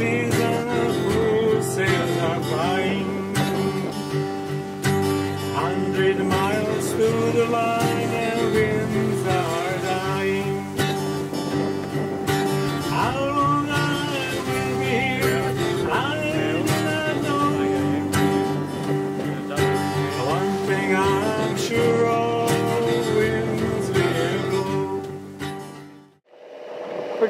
see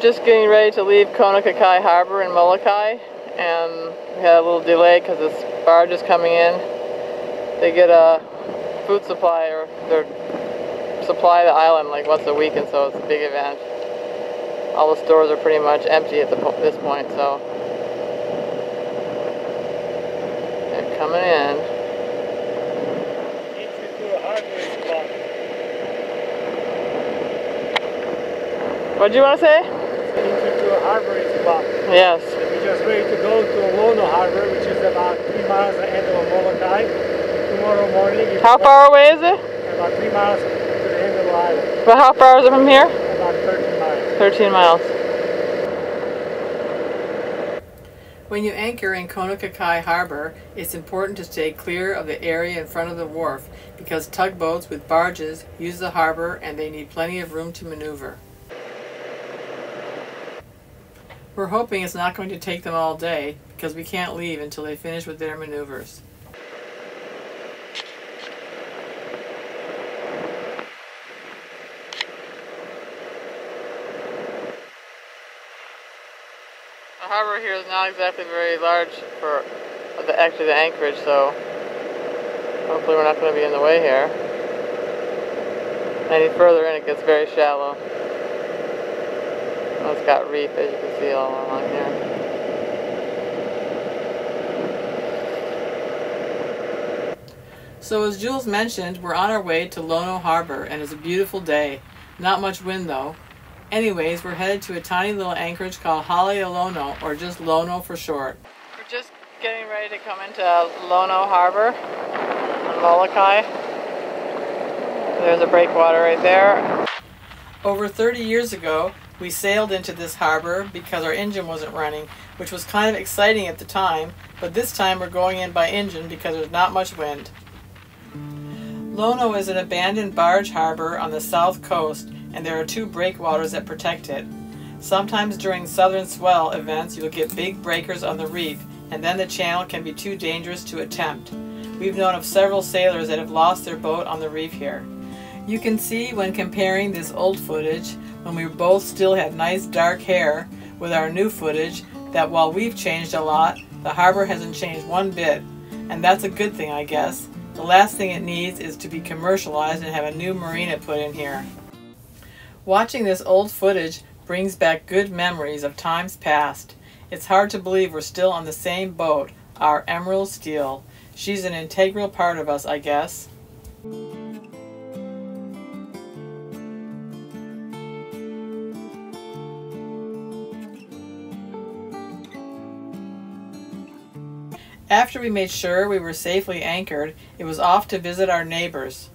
Just getting ready to leave Conemaugh Harbor in Molokai and we had a little delay because this barge is coming in. They get a food supply or their supply the island like once a week and so it's a big event. All the stores are pretty much empty at the this point so they're coming in. What do you want to say? Into a harbor is about. Yes. We're just ready to go to Lono Harbor, which is about three miles ahead of Molokai. Tomorrow morning. How far away is it? About three miles to the end of the island. But how far is it from here? About 13 miles. 13 miles. When you anchor in Conemaugh Harbor, it's important to stay clear of the area in front of the wharf because tugboats with barges use the harbor and they need plenty of room to maneuver. We're hoping it's not going to take them all day because we can't leave until they finish with their maneuvers. The harbor here is not exactly very large for the actually the anchorage, so hopefully we're not going to be in the way here. Any further in it gets very shallow. Oh, it's got reef as you can see all along here. So as Jules mentioned, we're on our way to Lono Harbor and it's a beautiful day. Not much wind though. Anyways, we're headed to a tiny little anchorage called Hale Lono, or just Lono for short. We're just getting ready to come into Lono Harbor on Molokai. There's a breakwater right there. Over 30 years ago, we sailed into this harbor because our engine wasn't running, which was kind of exciting at the time, but this time we're going in by engine because there's not much wind. Lono is an abandoned barge harbor on the south coast, and there are two breakwaters that protect it. Sometimes during southern swell events, you'll get big breakers on the reef, and then the channel can be too dangerous to attempt. We've known of several sailors that have lost their boat on the reef here. You can see when comparing this old footage when we both still had nice dark hair with our new footage that while we've changed a lot, the harbor hasn't changed one bit. And that's a good thing, I guess. The last thing it needs is to be commercialized and have a new marina put in here. Watching this old footage brings back good memories of times past. It's hard to believe we're still on the same boat, our Emerald Steel. She's an integral part of us, I guess. After we made sure we were safely anchored, it was off to visit our neighbors.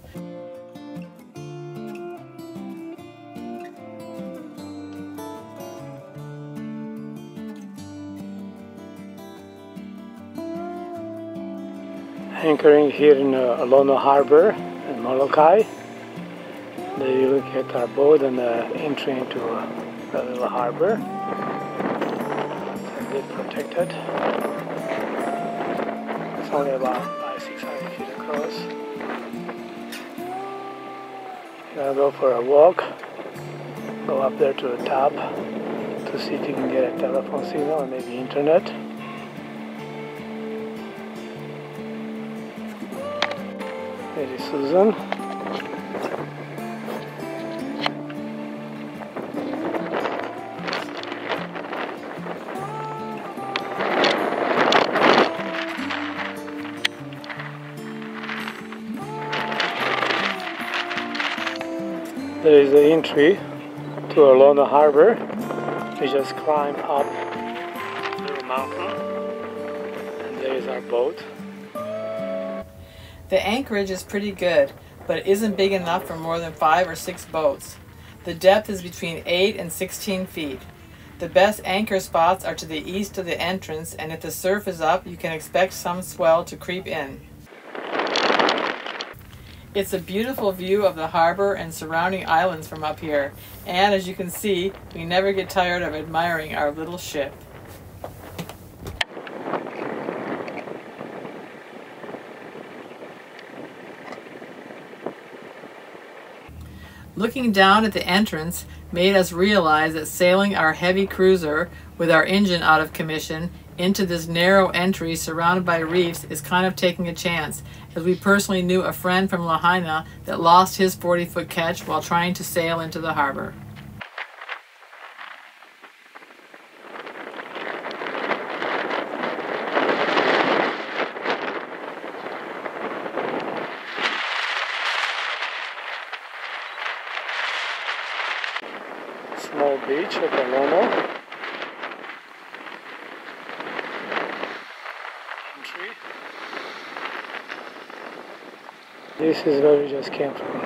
Anchoring here in uh, Lono Harbor in Molokai. There you look at our boat and the entry into uh, the little harbor. It's protected only about five, six hundred feet across. Gonna go for a walk. Go up there to the top to see if you can get a telephone signal or maybe internet. Susan. There is the entry to Alona Harbor. We just climb up the mountain and there is our boat. The anchorage is pretty good, but isn't big enough for more than five or six boats. The depth is between 8 and 16 feet. The best anchor spots are to the east of the entrance, and if the surf is up, you can expect some swell to creep in. It's a beautiful view of the harbor and surrounding islands from up here, and as you can see, we never get tired of admiring our little ship. Looking down at the entrance made us realize that sailing our heavy cruiser with our engine out of commission into this narrow entry surrounded by reefs is kind of taking a chance, as we personally knew a friend from Lahaina that lost his 40 foot ketch while trying to sail into the harbor. Small beach at Alono. This is where we just came from.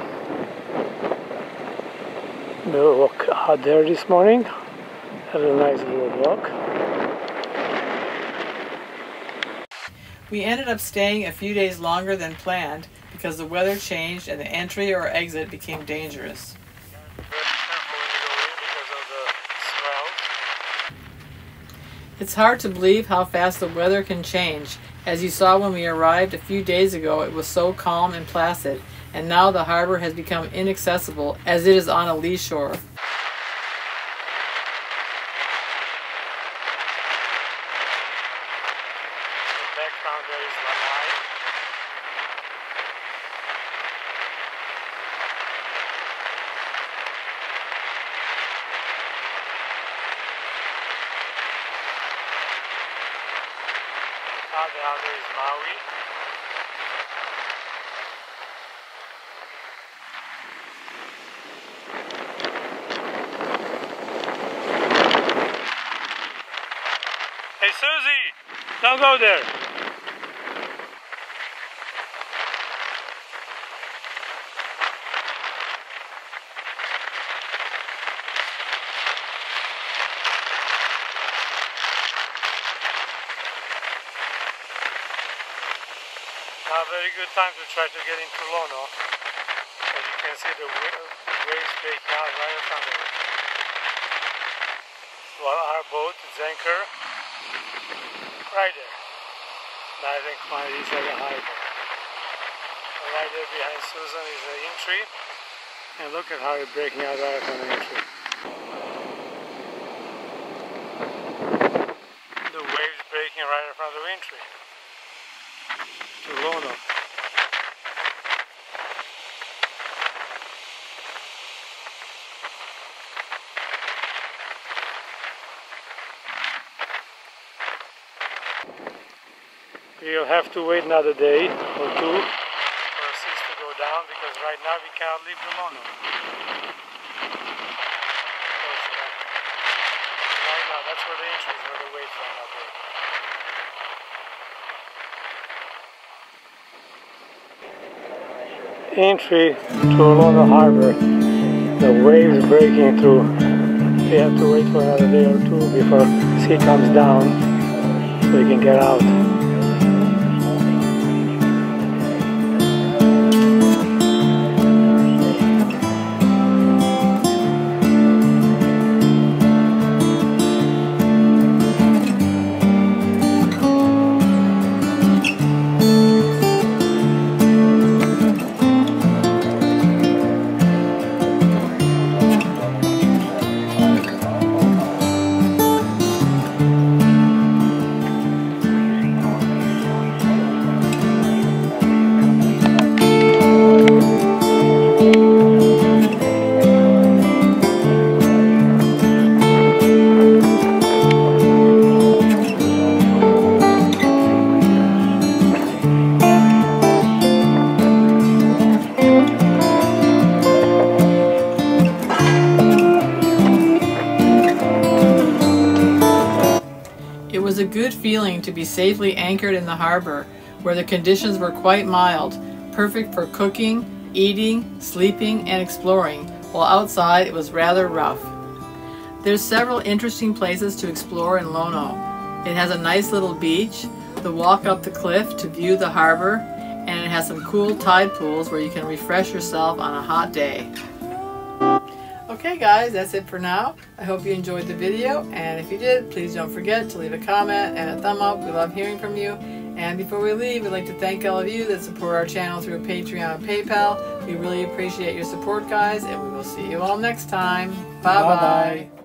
We walk out there this morning. Had a nice little walk. We ended up staying a few days longer than planned because the weather changed and the entry or exit became dangerous. It's hard to believe how fast the weather can change. As you saw when we arrived a few days ago, it was so calm and placid, and now the harbor has become inaccessible as it is on a lee shore. The other is Maui. Hey Susie, don't go there. Now, a very good time to try to get into Lono. As you can see, the waves breaking out right in front of it. While our boat is anchor right there. Nice and quiet inside the harbor. And right there behind Susan is the entry. And look at how it's breaking out right from the entry. The waves breaking right in front of the entry Lono. We'll have to wait another day or two for seas to go down because right now we can't leave the uh, right now, that's where the entry is, where the waves are out there. Entry to Lono Harbor. The waves breaking through. We have to wait for another day or two before sea comes down so we can get out. To be safely anchored in the harbor, where the conditions were quite mild, perfect for cooking, eating, sleeping, and exploring, while outside it was rather rough. There's several interesting places to explore in Lono. It has a nice little beach, the walk up the cliff to view the harbor, and it has some cool tide pools where you can refresh yourself on a hot day. Okay guys, that's it for now. I hope you enjoyed the video, and if you did, please don't forget to leave a comment and a thumb up. We love hearing from you. And before we leave, we'd like to thank all of you that support our channel through Patreon and PayPal. We really appreciate your support, guys, and we will see you all next time. Bye bye. Bye-bye.